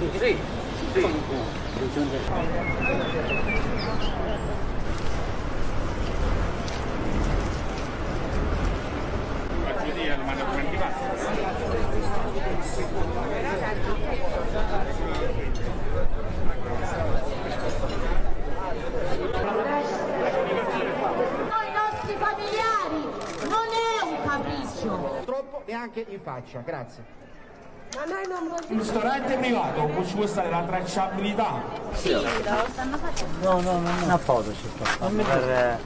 Noi nostri familiari non è un capriccio. Troppo neanche in faccia, grazie. Vogliamo. ristorante privato, ci può stare la tracciabilità? No, no, no, una foto ci sto facendo per,